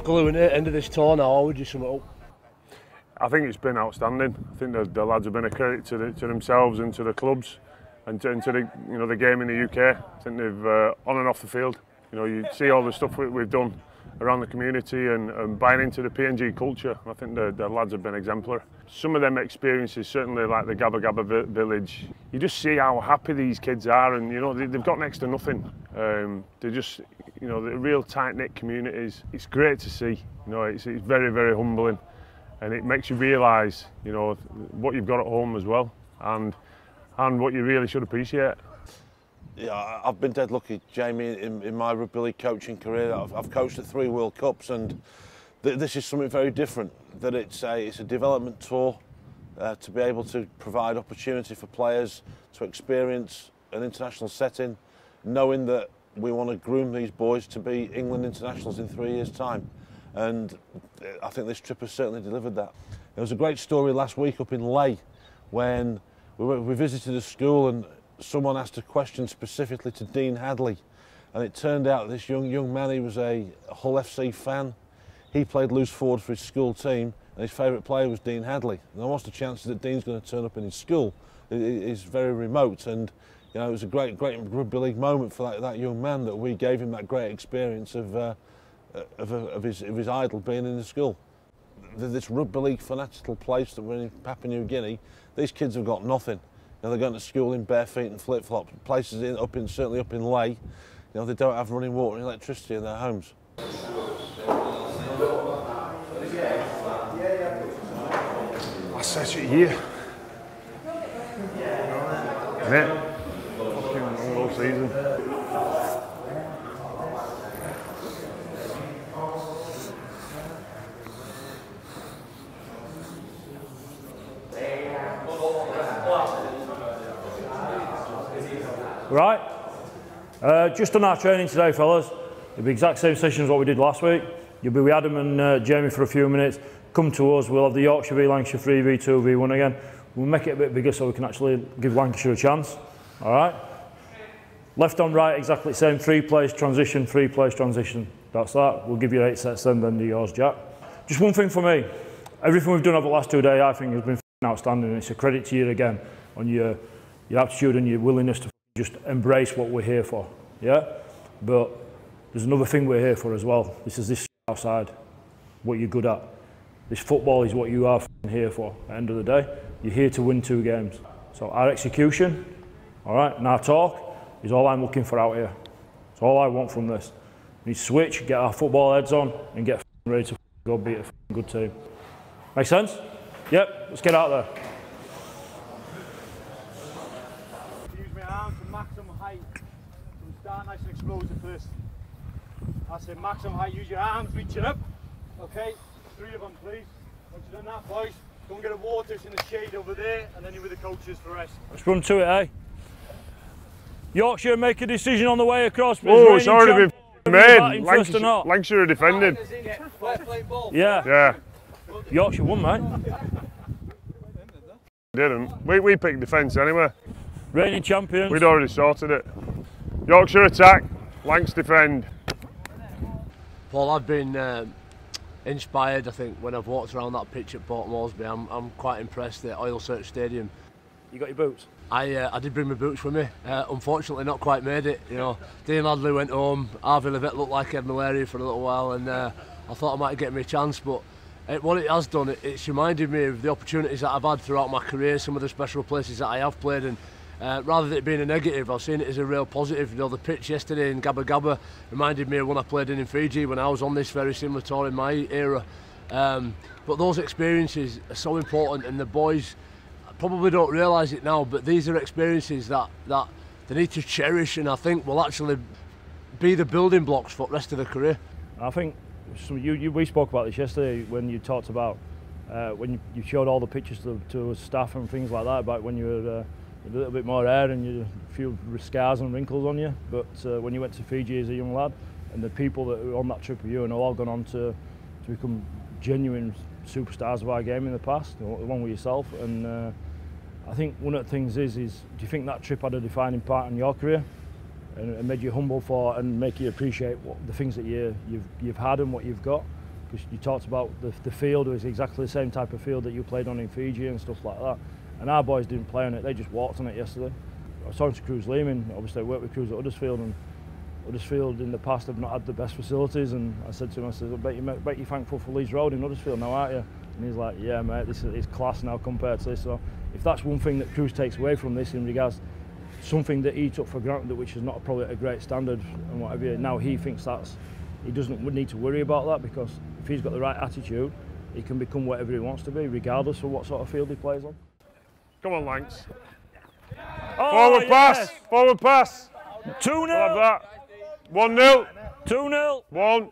gluing it end of this tour now, would you sum it up? I think it's been outstanding. I think the, the lads have been a credit to, the, to themselves and to the clubs and to, and to, the you know the game in the UK. I think they've uh, on and off the field. You know, you see all the stuff we, we've done around the community and, and buying into the PNG culture. I think the, the lads have been exemplary. Some of them experiences, certainly like the Gaba Gaba village, you just see how happy these kids are, and you know they, have got next to nothing. Um, they're just, you know, the real tight knit communities. It's great to see. You know, it's, it's very very humbling, and it makes you realise, you know, what you've got at home as well, and and what you really should appreciate. Yeah, I've been dead lucky, Jamie, in, in my rugby league coaching career. I've, I've coached at three World Cups, and th this is something very different. That it's a it's a development tour uh, to be able to provide opportunity for players to experience an international setting, knowing that we want to groom these boys to be England internationals in three years' time. And uh, I think this trip has certainly delivered that. There was a great story last week up in Lae when we, were, we visited a school and someone asked a question specifically to Dean Hadley and it turned out this young young man he was a Hull FC fan he played loose forward for his school team and his favourite player was Dean Hadley and what's the chances that Dean's going to turn up in his school is very remote and you know it was a great great rugby league moment for that, that young man that we gave him that great experience of uh, of, of, his, of his idol being in the school this rugby league fanatical place that we're in Papua New Guinea these kids have got nothing You know, they're going to school in bare feet and flip-flops. Places in, up in, certainly up in Lae, you know, they don't have running water and electricity in their homes. I said it here. All season. Right? Uh, just on our training today, fellas. It'll be exact same session as what we did last week. You'll be with Adam and uh, Jamie for a few minutes. Come to us. We'll have the Yorkshire v Lancashire 3v2 v1 again. We'll make it a bit bigger so we can actually give Lancashire a chance. All right? Left on right, exactly the same. Three plays transition, three plays transition. That's that. We'll give you eight sets then, then do yours, Jack. Just one thing for me. Everything we've done over the last two days, I think, has been outstanding. It's a credit to you again on your, your aptitude and your willingness to just embrace what we're here for. Yeah? But there's another thing we're here for as well. This is this outside, what you're good at. This football is what you are here for. At the end of the day, you're here to win two games. So our execution, all right, and our talk is all I'm looking for out here. It's all I want from this. We need to switch, get our football heads on, and get ready to go beat a good team. Make sense? Yep, let's get out there. Use my arms to maximum height. From start nice and explosive first. I say maximum height, use your arms reach reaching up. Okay, three of them please. Once you've done that boys, go and get a water it's in the shade over there and then you're with the coaches for rest. Let's run to it, eh? Yorkshire make a decision on the way across. Oh, it's already been made. Lancashire, Lancashire are defending. Yeah. Yeah. Yorkshire won, mate. Didn't. We, we picked defence anyway. Reigning champions. We'd already sorted it. Yorkshire attack, Lancs defend. Paul, I've been uh, inspired, I think, when I've walked around that pitch at Port Moresby. I'm, I'm quite impressed at Oil Search Stadium. You got your boots? I, uh, I did bring my boots with me. Uh, unfortunately, not quite made it. You know, Dean Hadley went home. Harvey Livett looked like Ed Malaria for a little while, and uh, I thought I might get me a chance. But it, what it has done, it, it's reminded me of the opportunities that I've had throughout my career, some of the special places that I have played, and uh, rather than it being a negative, I've seen it as a real positive. You know, the pitch yesterday in Gaba Gaba reminded me of when I played in, in Fiji when I was on this very similar tour in my era. Um, but those experiences are so important, and the boys probably don't realise it now. But these are experiences that that they need to cherish, and I think will actually be the building blocks for the rest of their career. I think so you, you, we spoke about this yesterday when you talked about uh, when you, you, showed all the pictures to, to staff and things like that about when you were. Uh, a little bit more hair and you a few scars and wrinkles on you. But uh, when you went to Fiji as a young lad, and the people that were on that trip with you and all gone on to, to become genuine superstars of our game in the past, along with yourself. And uh, I think one of the things is, is do you think that trip had a defining part in your career? And it made you humble for and make you appreciate what the things that you, you've, you've had and what you've got. because you talked about the, the field was exactly the same type of field that you played on in Fiji and stuff like that. And our boys didn't play on it; they just walked on it yesterday. I was talking to Kruise Leeming. Obviously, I worked with Kruise at Huddersfield, and Huddersfield in the past have not had the best facilities. And I said to him, I said, I bet you, bet you're thankful for Leeds Road in Huddersfield now, aren't you? And he's like, Yeah, mate, this is class now compared to this. So if that's one thing that Kruise takes away from this in regards something that he took for granted, which is not probably a great standard and whatever. Now he thinks that's he doesn't need to worry about that because if he's got the right attitude, he can become whatever he wants to be, regardless of what sort of field he plays on. Come on, Lanks. Oh, Forward yes. pass. Forward pass. Two We'll have 0 that. One 0 Two 0 One.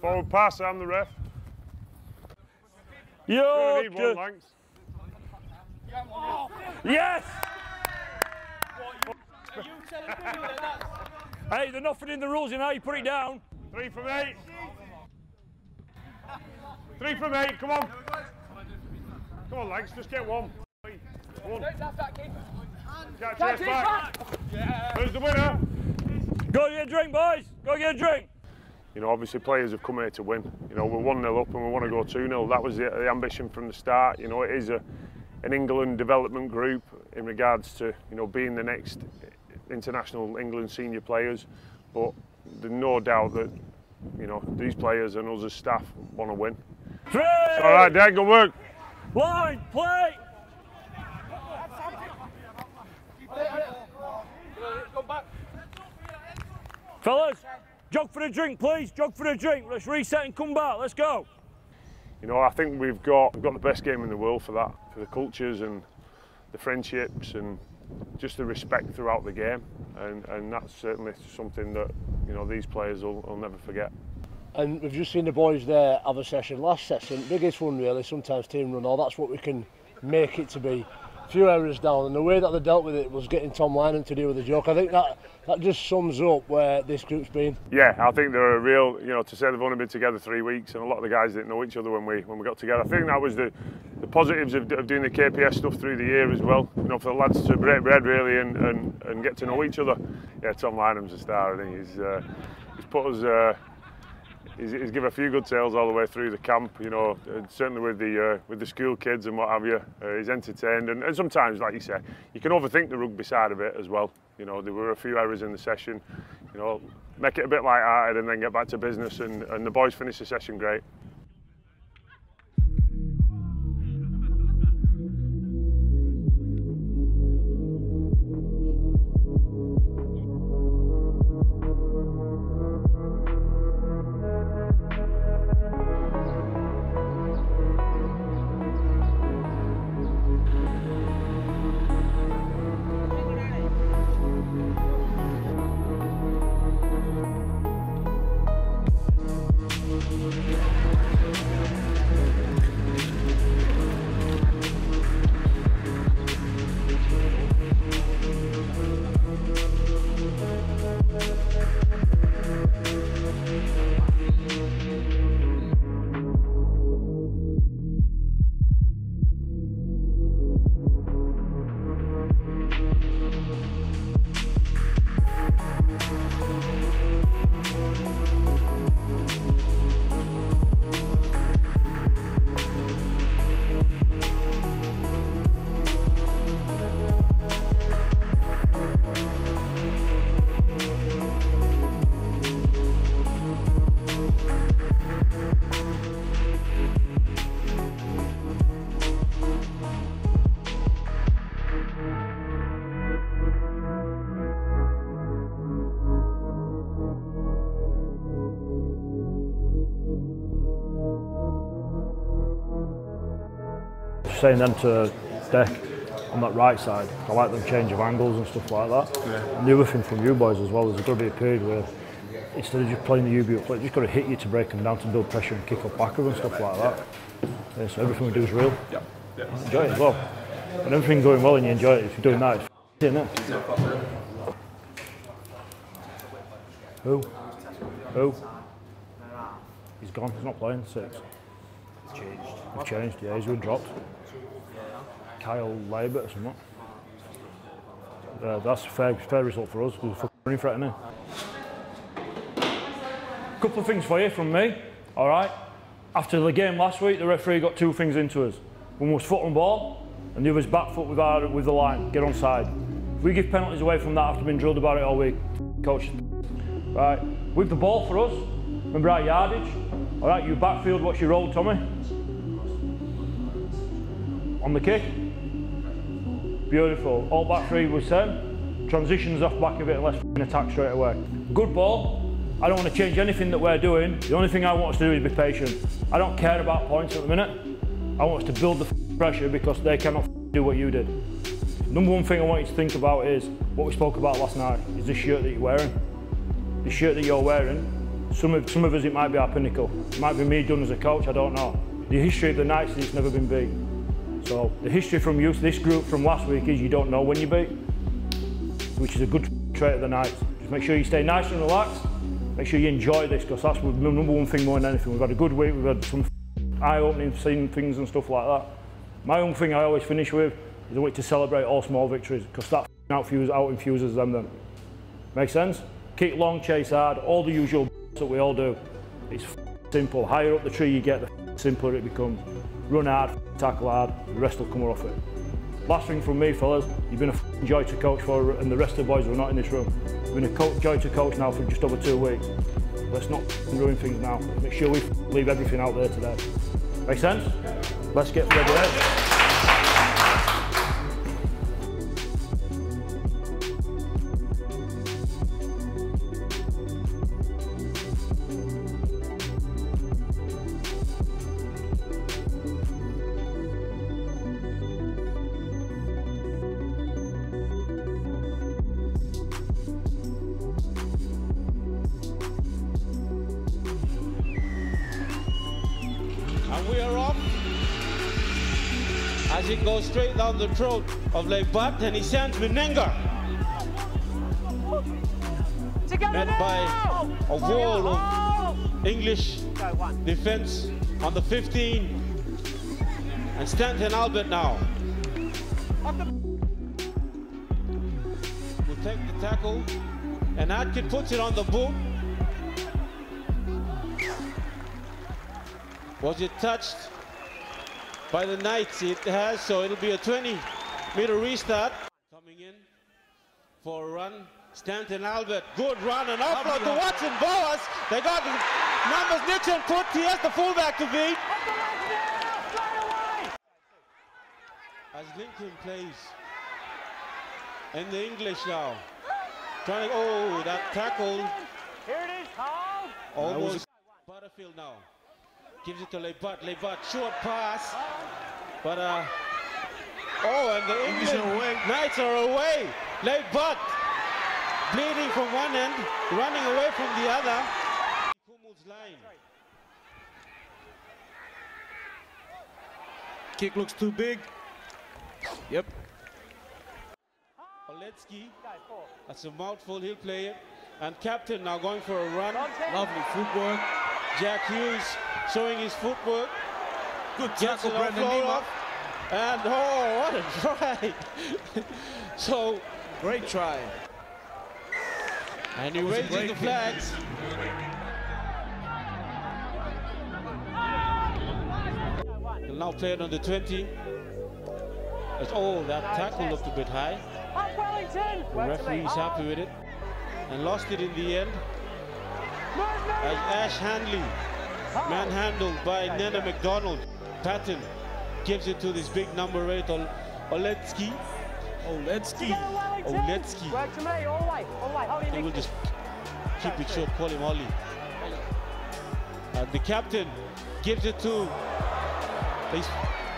Forward pass. I'm the ref. Gonna Yo, need one, Lanks. Yes. Hey, they're nothing in the rules, you know. You put it down. Three from eight. Three from eight. Come on. Come on, Lanks. Just get one. One. Catch chase back. Who's the winner? Go get a drink, boys. Go get a drink. You know, obviously players have come here to win. You know, we're 1 0 up and we want to go 2 0. That was the, the ambition from the start. You know, it is a, an England development group in regards to, you know, being the next international England senior players. But there's no doubt that, you know, these players and us as staff want to win. Three. All right, Dad, good work. Line, play. Fellas, jog for the drink, please. Jog for the drink. Let's reset and come back. Let's go. You know, I think we've got we've got the best game in the world for that, for the cultures and the friendships and just the respect throughout the game. And, and that's certainly something that, you know, these players will, will never forget. And we've just seen the boys there have a session last session. Biggest one really, sometimes team run all, that's what we can make it to be. Few errors down and the way that they dealt with it was getting Tom Lineham to deal with the joke. I think that that just sums up where this group's been. Yeah, I think they're a real, you know, to say they've only been together three weeks, and a lot of the guys didn't know each other when we when we got together. I think that was the the positives of, of doing the KPS stuff through the year as well. You know, for the lads to break bread really and, and, and get to know each other. Yeah, Tom Lineham's a star, and he's uh, he's put us. Uh, He's, he's given a few good sales all the way through the camp, you know, certainly with the uh, with the school kids and what have you. Uh, he's entertained, and, and sometimes, like you say, you can overthink the rugby side of it as well. You know, there were a few errors in the session. You know, make it a bit light-hearted and then get back to business, and, and the boys finished the session great. Saying them to Deck on that right side. I like them change of angles and stuff like that. And the other thing from you boys as well, is there's got to be a period where instead of just playing the UB up, play, just got to hit you to break them down to build pressure and kick up backward and stuff like that. Yeah, so everything we do is real. Enjoy it as well. And everything going well and you enjoy it, if you're doing that, it's it. Who? Who? He's gone, he's not playing, six. Changed. He's changed, yeah, he's been dropped. Kyle Laybutt or something. Uh, that's a fair, fair result for us. We're fucking for it, innit? Couple of things for you from me, all right? After the game last week, the referee got two things into us. One was foot on ball, and the other was back foot with, our, with the line, get on side. If we give penalties away from that after being drilled about it all week, coach, right, with the ball for us, remember our yardage? All right, you backfield, what's your role, Tommy? On the kick? Beautiful. All back three was same. Transitions off back of it and let's attack straight away. Good ball. I don't want to change anything that we're doing. The only thing I want us to do is be patient. I don't care about points at the minute. I want us to build the pressure because they cannot do what you did. Number one thing I want you to think about is what we spoke about last night, is the shirt that you're wearing. The shirt that you're wearing, some of, some of us it might be our pinnacle. It might be me done as a coach, I don't know. The history of the Knights it's never been beat. So the history from you, this group from last week is you don't know when you beat, which is a good trait of the Knights. Just make sure you stay nice and relaxed. Make sure you enjoy this because that's the number one thing more than anything. We've had a good week, we've had some eye-opening seeing things and stuff like that. My own thing I always finish with is a way to celebrate all small victories because that outfuse, out-infuses them then. Make sense? Kick long, chase hard, all the usual that we all do. It's simple. Higher up the tree you get, the simpler it becomes. Run hard, tackle hard, the rest will come off it. Last thing from me, fellas, you've been a joy to coach for, and the rest of the boys who are not in this room. You've been a co joy to coach now for just over two weeks. Let's not ruin things now. Make sure we leave everything out there today. Make sense? Let's get ready. It goes straight down the throat of Laybutt and he sends Meninga. Met by a wall of English defense on the 15. And Stanton Albert now. Will take the tackle. And Atkin puts it on the boot. Was it touched by the Knights? It has, so it'll be a 20 meter restart. Coming in for a run. Stanton Albert, good run and offload to Watson Boas. They got the numbers Nixon put. He has the fullback to beat. As Lincoln plays in the English now. Trying to, oh, that tackle. Here it is, Carl. Almost Butterfield now. Gives it to Laybutt. Laybutt, short pass. But, uh, oh, and the England Knights are away. Laybutt bleeding from one end, running away from the other. Kumul's line. Kick looks too big. Yep. Oletsky, that's a mouthful, he'll play it. And captain now going for a run. Lovely footwork. Jack Hughes showing his footwork. Good tackle, it Brendan Nima. off. And oh, what a try. so, Great try. and he raises the flags. He'll now play it on the 20. It's, oh, that tackle looked a bit high. The referee is happy with it. And lost it in the end. As Ash Handley, manhandled by Nana McDonald. Patton gives it to this big number eight, Ol- Oletsky. Oletsky. Oletsky. Work to me, all way, all way. Hold your He will just keep it short, call him Ollie. And the captain gives it to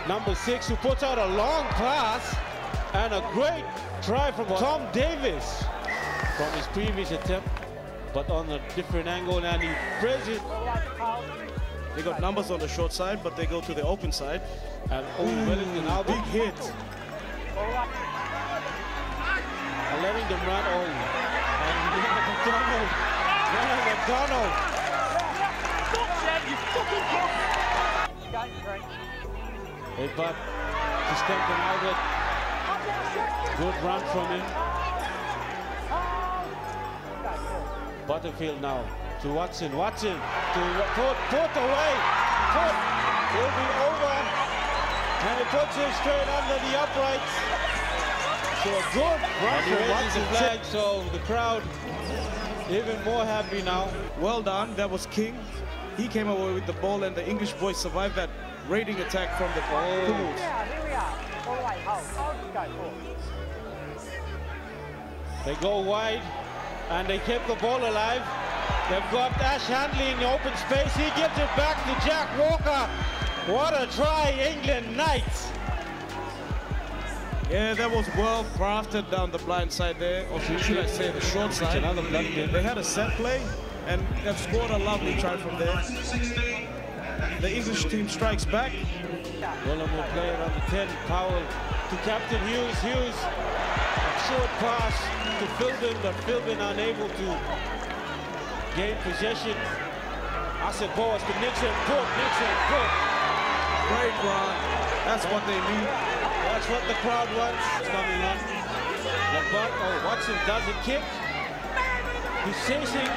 number six, who puts out a long pass and a great try from Tom Davis from his previous attempt, but on a different angle, and he it. They got numbers on the short side, but they go to the open side. And oh, Wellington Albert Big hit. letting them run all. And McDonald, Leonard McDonald. Hey, but to Stanton Albert. Good run from him. Butterfield now to Watson. Watson to put, put away. foot. It'll be over. And he puts it straight under the uprights. So a good run he raises the flag, so the crowd even more happy now. Well done. That was King. He came away with the ball, and the English boys survived that raiding attack from the Kumuls. They go wide, and they kept the ball alive. They've got Ash Handley in the open space. He gives it back to Jack Walker. What a try, England Knights. Yeah, that was well crafted down the blind side there, or should I say the short side. They had a set play, and they've scored a lovely try from there. The English team strikes back. Willem will play it on the 10. Powell to Captain Hughes. Hughes, short pass to Philbin, but Philbin unable to gain possession. Asset Boas to Nixon. Good, Nixon, good. Great run. That's what they need. That's what the crowd wants. It's coming oh, Watson does a kick. He's chasing.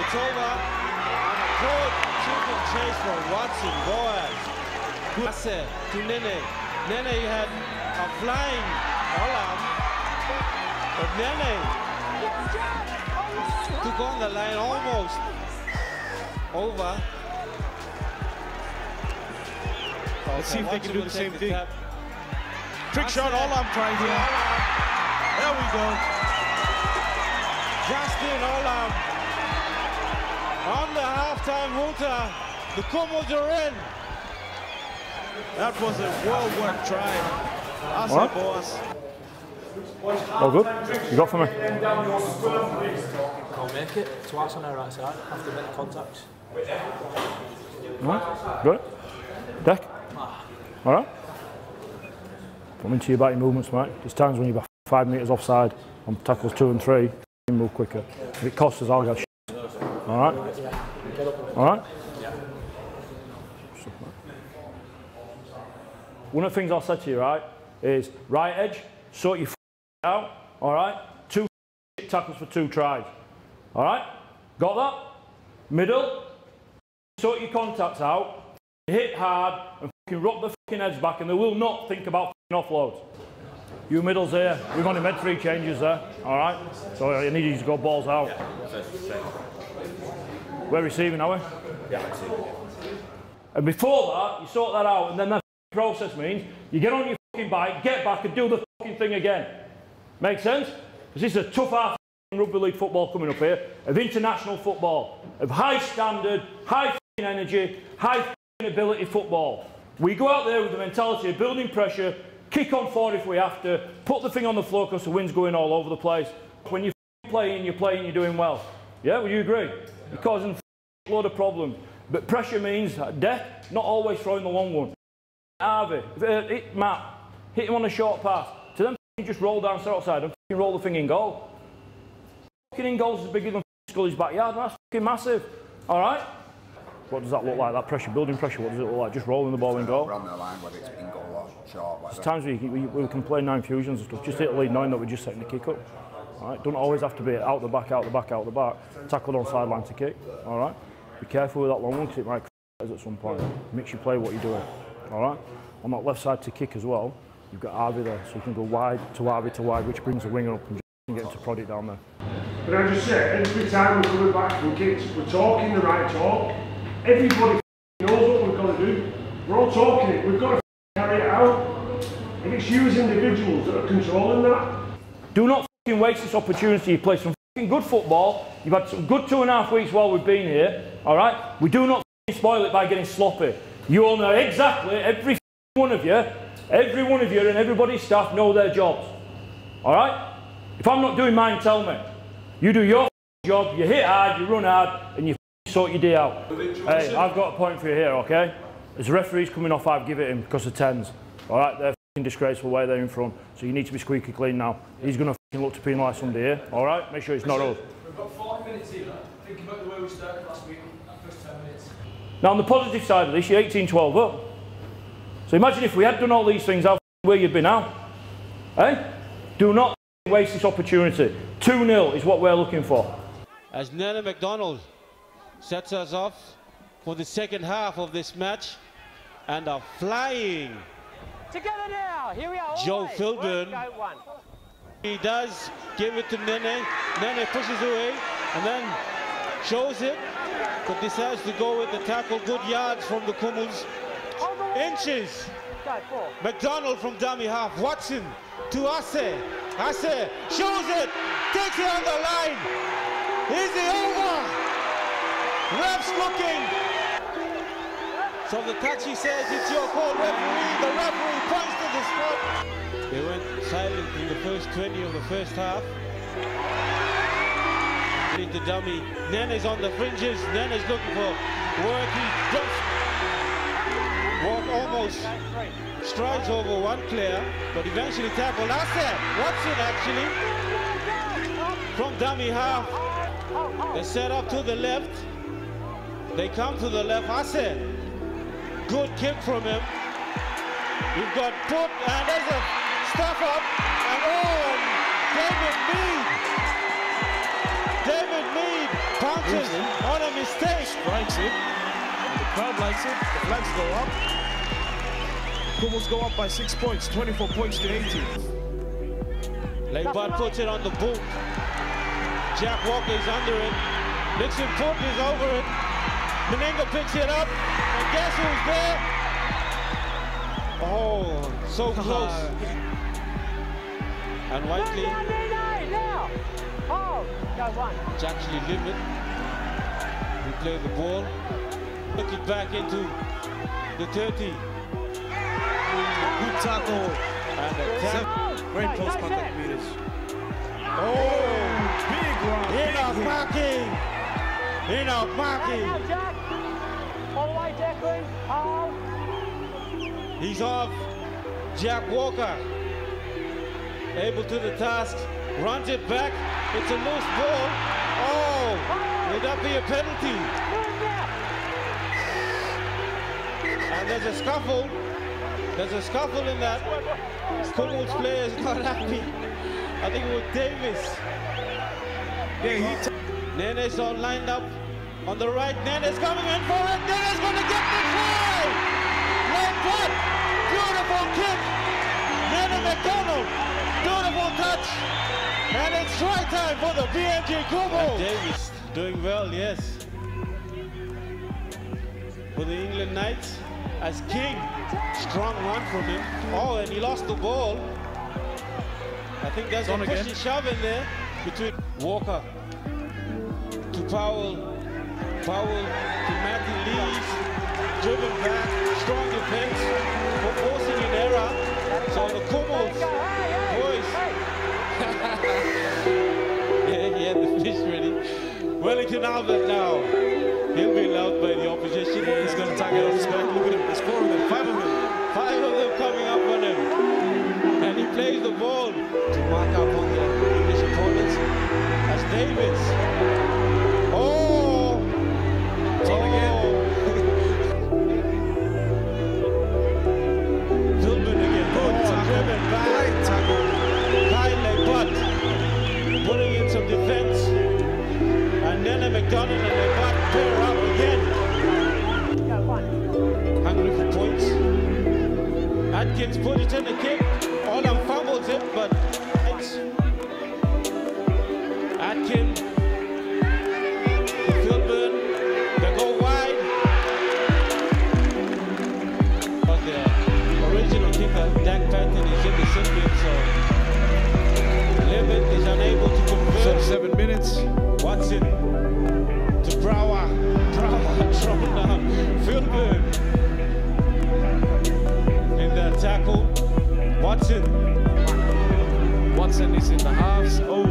It's over. And a good shooting chase for Watson. boys. I said to Nene. Nene had a flying alarm. But Nene took on the line almost. Over. Let's see if they can do the same thing. tap. Trick shot, all I'm trying here. There we go. Justin Olam on the halftime hooter. The Kumuls are in. That was a well-worked try. I What? say, boss. All good? You got for me? Can't make it. Twice on our right side. Have to make contact. Alright, got it? Deck? Alright? Come into your batting movements, mate. There's times when you're about five metres offside on tackles two and three, you move quicker. If it costs us, I'll get shit. Alright? Alright? One of the things I'll say to you, right, is right edge, sort your out, alright? Two tackles for two tries. Alright? Got that? Middle, sort your contacts out, hit hard, and fucking rock the fucking heads back, and they will not think about fucking offloads. You middles here, we've only made three changes there, all right? So I need you to go balls out. We're receiving, are we? Yeah, And before that, you sort that out, and then that process means you get on your fucking bike, get back, and do the fucking thing again. Make sense? Because this is a tough half rugby league football coming up here, of international football, of high standard, high energy, high ability football. We go out there with the mentality of building pressure, kick on forward if we have to, put the thing on the floor because the wind's going all over the place. When you're playing, you're playing, you're doing well. Yeah, would you agree? You're causing a load of problems. But pressure means death, not always throwing the long one. Harvey, uh, hit Matt, hit him on a short pass. To them, fucking just roll down the outside and roll the thing in goal. Fucking in goals is bigger than Scully's backyard. and That's fucking massive. All right. What does that look like? That pressure, building pressure. What does it look like? Just rolling the ball in goal. Run the line, whether it's in goal or short, There's times we, we, we can play nine fusions and stuff. Just hit the lead knowing that we're just setting the kick up. All right. Don't always have to be out the back, out the back, out the back. Tackled on sideline to kick. All right. Be careful with that long one because it might at some point. Makes you play what you're doing. All right. On that left side to kick as well, you've got Harvey there, so you can go wide to Harvey to wide, which brings the winger up and get him to prod it down there. But I just say, every time we're coming back from kicks, we're talking the right talk. Everybody knows what we've got to do. We're all talking it. We've got to carry it out. And it's you as individuals that are controlling that. Do not waste this opportunity. You play some good football. You've had some good two and a half weeks while we've been here. All right. We do not spoil it by getting sloppy. You all know exactly every one of you, every one of you, and everybody's staff know their jobs. All right. If I'm not doing mine, tell me. You do your job. You hit hard. You run hard, and you sort your day out. Hey, I've got a point for you here. Okay. As referee's coming off, I've given it him because of tens. All right. They're fucking disgraceful way they're in front. So you need to be squeaky clean now. He's going to fucking look to penalise somebody here. All right. Make sure it's not us. We've got five minutes here. Think about the way we started last week. That first 10 minutes. Now, on the positive side of this, you're 18 12 up. So imagine if we had done all these things, how where you'd be now. Eh? Do not waste this opportunity. 2 0 is what we're looking for. As Nana McDonald sets us off for the second half of this match and are flying. Together now. Here we are. Joe Always. Philbin. Work, go one. He does give it to Nene. Nene pushes away and then shows it, but decides to go with the tackle. Good yards from the Kumuls. Inches. Go, four. McDonald from dummy half. Watson to Ase. Ase shows it. Takes it on the line. Is it over? Ref's looking. So the touch he says it's your call, referee. The referee points to the spot. They went silent in the first 20 of the first half. Into dummy. Nene's on the fringes. Nene's looking for work. He jumps. Walk almost strides over one player, but eventually tackled. That's it. Watson actually from dummy half. They set up to the left. They come to the left. Hasse. Good kick from him. You've got put and there's a stuff up and oh David Mead. David Mead pounces on a mistake. Strikes it. And the crowd likes it. The flags go up. Kumuls go up by six points, 24 points to 18. Laybutt puts it on the boot. Jack Walker is under it. Nixon Put is over it. Meninga picks it up. And guess who's there? Oh, so close. and Whiteley, Down, Nene, now. Oh, go one. it's actually limit. We play the ball. Look it back into the 30. Good tackle. And a tap. Great post contact meters. Oh! Big. Enoch big hit. marking! Enoch Right marking! now, Jack. All the way, Declan. Oh. He's off. Jack Walker. Able to the task. Runs it back. It's a loose ball. Oh! oh. Will that be a penalty? There's a scuffle. There's a scuffle in that. Kumul's player is not happy. I think it was Davis. Yeah, he Nene's all lined up on the right. Nene's coming in for it. Nene's going to get the try. Left foot. Beautiful kick. Nene McDonald. Beautiful touch. And it's try time for the PNG Kumul. Davis doing well, yes. For the England Knights as King. Strong run from him. Oh, and he lost the ball. I think there's a push again. and shove in there between Walker to Powell. Powell to Matthew Lees. Driven back. Strong defense for forcing an error. So the Kumuls, boys. yeah, he had the fish ready. Wellington Albert now. Be loved by the opposition. He's going to tag it off his back. Look at him. There's four of them. Five of them. Five of them coming up on him. And he plays the ball to mark up on the English opponents as Davis. Oh! It's on again. Oh! Good Oh, tackle. driven back. Great tackle. Butt putting in some defense. And Nene McDonald and Laybutt pair up Atkins put it in the kick. Olam fumbles it, but it's in the halves. Oh,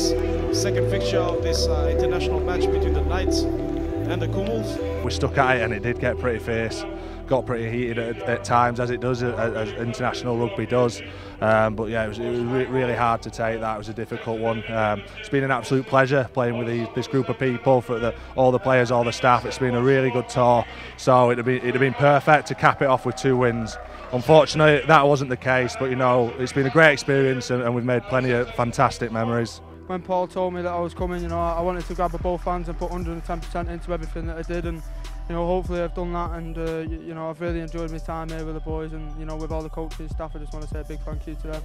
this second fixture of this uh, international match between the Knights and the Kumuls. We stuck at it and it did get pretty fierce. Got pretty heated at, at times, as it does, as international rugby does. Um, but yeah, it was, it was re really hard to take. That it was a difficult one. Um, it's been an absolute pleasure playing with these, this group of people, for the, all the players, all the staff. It's been a really good tour. So it'd be it'd have been perfect to cap it off with two wins. Unfortunately, that wasn't the case. But you know, it's been a great experience, and, and we've made plenty of fantastic memories when Paul told me that I was coming, you know, I wanted to grab both hands and put 110% into everything that I did, and you know, hopefully I've done that, and uh, you, know, I've really enjoyed my time here with the boys, and you know, with all the coaching staff. I just want to say a big thank you to them.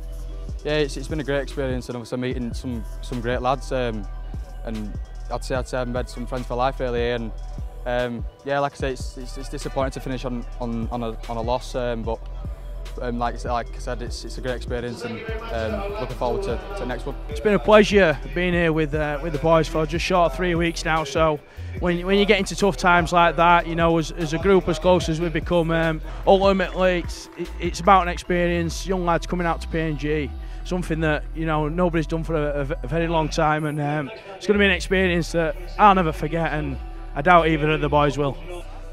Yeah, it's, it's been a great experience, and obviously meeting some some great lads, um, and I'd say I'd say I've made some friends for life really, and um, yeah, like I say, it's, it's, it's disappointing to finish on on on a, on a loss, um, but um, like, like I said, it's, it's a great experience and um, looking forward to, to the next one. It's been a pleasure being here with uh, with the boys for just short of three weeks now. So when, when you get into tough times like that, you know, as, as a group as close as we've become, um, ultimately it's, it's about an experience. Young lads coming out to PNG, something that you know nobody's done for a, a very long time, and um, it's going to be an experience that I'll never forget, and I doubt either of the boys will.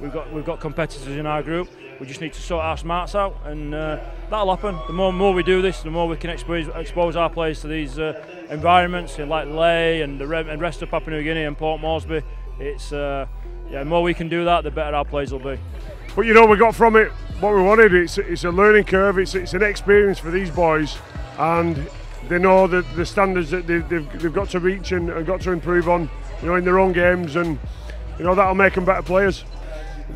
We've got we've got competitors in our group. We just need to sort our smarts out, and uh, that'll happen. The more more we do this, the more we can expose, expose our players to these uh, environments, like Lae and the and rest of Papua New Guinea and Port Moresby. It's uh, yeah, the more we can do that, the better our players will be. But you know, we got from it what we wanted. It's it's a learning curve. It's it's an experience for these boys, and they know that the standards that they've, they've, they've got to reach and, and got to improve on, you know, in their own games, and you know that'll make them better players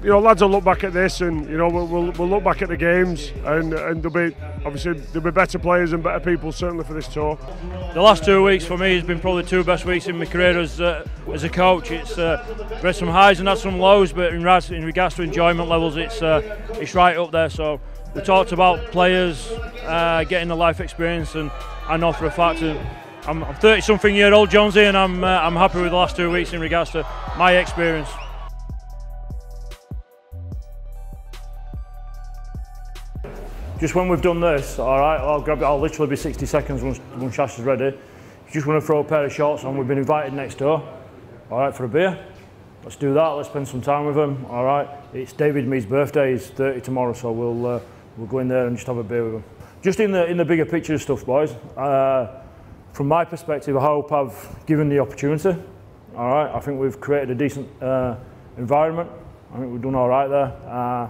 you know, lads will look back at this, and you know, we'll, we'll, we'll look back at the games, and and there'll be obviously there'll be better players and better people certainly for this tour. The last two weeks for me has been probably two best weeks in my career as uh, as a coach. It's uh, had some highs and had some lows, but in regards, in regards to enjoyment levels, it's uh, it's right up there. So we talked about players uh, getting the life experience, and I know for a fact. that. I'm 30 something year old Jonesy and I'm uh, I'm happy with the last two weeks in regards to my experience. Just when we've done this, all right, I'll grab I'll literally be 60 seconds once, once Shash is ready. Just want to throw a pair of shorts on, we've been invited next door, all right, for a beer. Let's do that, let's spend some time with him, all right. It's David Mead's birthday, he's 30 tomorrow, so we'll, uh, we'll go in there and just have a beer with him. Just in the, in the bigger picture of stuff, boys, uh, from my perspective, I hope I've given the opportunity, all right. I think we've created a decent uh, environment. I think we've done all right there. Uh,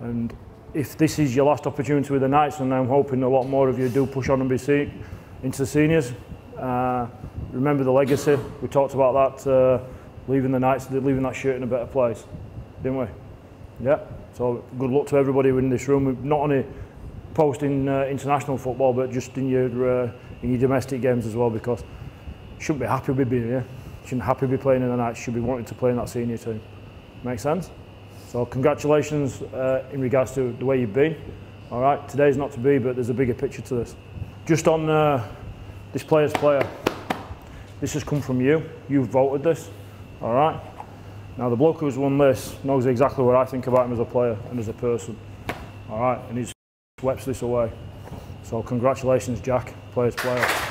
and if this is your last opportunity with the Knights, and I'm hoping a lot more of you do push on and be seen into the seniors. Uh, remember the legacy. We talked about that, uh, leaving the Knights, leaving that shirt in a better place, didn't we? Yeah. So good luck to everybody in this room. Not only posting uh, international football, but just in your uh, in your domestic games as well, because shouldn't be happy with being here. Shouldn't happy be playing in the Knights. Should be wanting to play in that senior team. Make sense? So congratulations uh, in regards to the way you've been. All right, today's not to be, but there's a bigger picture to this. Just on uh, this player's player, this has come from you. You've voted this. All right. Now the bloke who's won this knows exactly what I think about him as a player and as a person. All right, and he's swept this away. So congratulations, Jack, player's player.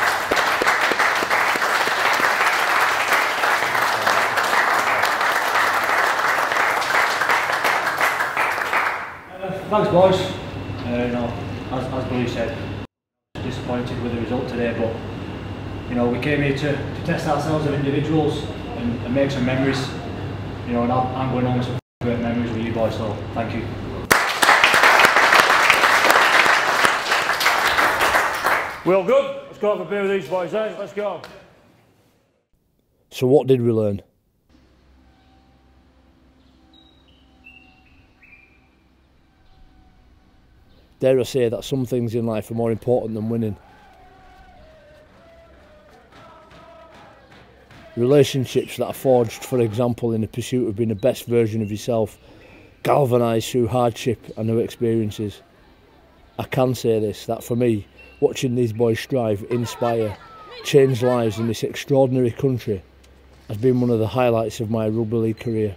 Thanks boys. Uh, you know, as, as Billy said, disappointed with the result today, but you know, we came here to, to test ourselves as individuals and, and, make some memories. You know, and I'm, I'm going on with some great memories with you boys, so thank you. We all good? Let's go have a beer with these boys, eh? Let's go. So what did we learn? Dare I say that some things in life are more important than winning. Relationships that are forged, for example, in the pursuit of being the best version of yourself, galvanised through hardship and new experiences. I can say this, that for me, watching these boys strive, inspire, change lives in this extraordinary country has been one of the highlights of my rugby league career.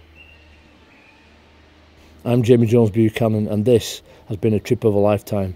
I'm Jamie Jones Buchanan and this has been a trip of a lifetime.